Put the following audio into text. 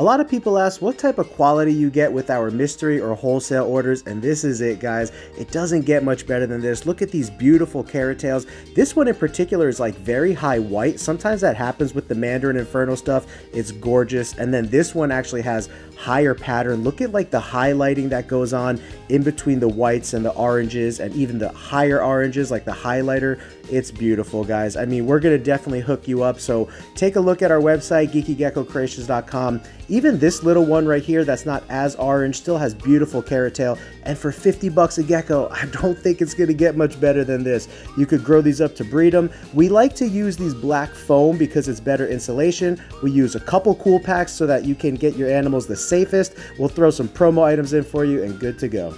A lot of people ask what type of quality you get with our mystery or wholesale orders, and this is it, guys. It doesn't get much better than this. Look at these beautiful carrot tails. This one in particular is like very high white. Sometimes that happens with the Mandarin Inferno stuff. It's gorgeous. And then this one actually has higher pattern. Look at like the highlighting that goes on in between the whites and the oranges and even the higher oranges like the highlighter. It's beautiful, guys. I mean, we're going to definitely hook you up. So take a look at our website, geekygeckocreations.com. Even this little one right here that's not as orange still has beautiful carrot tail. And for 50 bucks a gecko, I don't think it's going to get much better than this. You could grow these up to breed them. We like to use these black foam because it's better insulation. We use a couple cool packs so that you can get your animals the safest. We'll throw some promo items in for you and good to go.